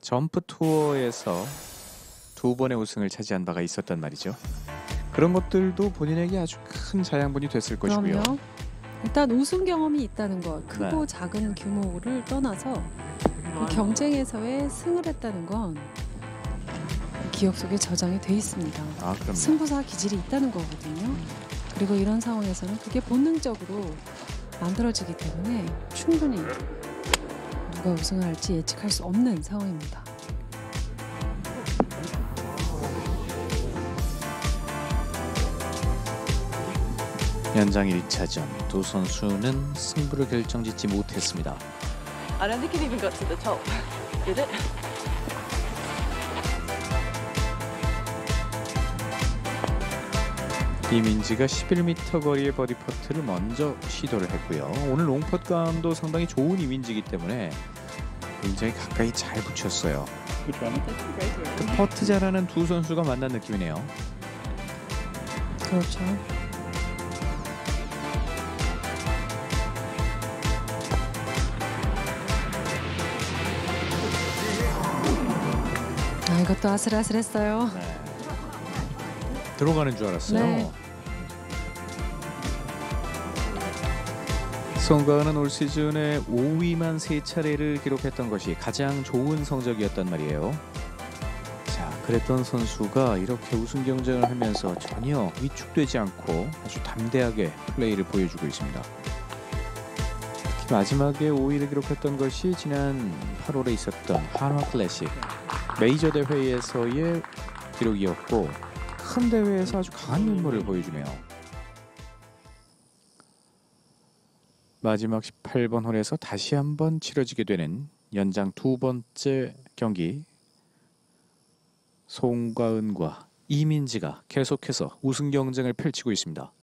점프 투어에서 두 번의 우승을 차지한 바가 있었단 말이죠. 그런 것들도 본인에게 아주 큰 자양분이 됐을 것이고요. 그럼요. 일단 우승 경험이 있다는 것, 크고 네. 작은 규모를 떠나서 그 경쟁에서의 승을 했다는 건 기억 속에 저장이 돼 있습니다. 아. 승부사 기질이 있다는 거거든요. 그리고 이런 상황에서는 그게 본능적으로 만들어지기 때문에 충분히 누가 우승을 할지 예측할 수 없는 상황입니다. 연장 1차전 두 선수는 승부를 결정짓지 못했습니다. I don't think it even got to the top. Did it? 이민지가 11m 거리의 버디 퍼트를 먼저 시도를 했고요. 오늘 롱퍼트감도 상당히 좋은 이민지이기 때문에 굉장히 가까이 잘 붙였어요. 그 퍼트 잘하는 두 선수가 만난 느낌이네요. 그렇죠. 아, 이것도 아슬아슬했어요. 네. 들어가는 줄 알았어요. 네. 송가은은 올 시즌에 5위만 세 차례를 기록했던 것이 가장 좋은 성적이었단 말이에요. 자, 그랬던 선수가 이렇게 우승 경쟁을 하면서 전혀 위축되지 않고 아주 담대하게 플레이를 보여주고 있습니다. 마지막에 5위를 기록했던 것이 지난 8월에 있었던 한화 클래식 메이저 대회에서의 기록이었고 큰 대회에서 아주 강한 면모를 보여주네요. 마지막 18번 홀에서 다시 한번 치러지게 되는 연장 두 번째 경기 송가은과 이민지가 계속해서 우승 경쟁을 펼치고 있습니다.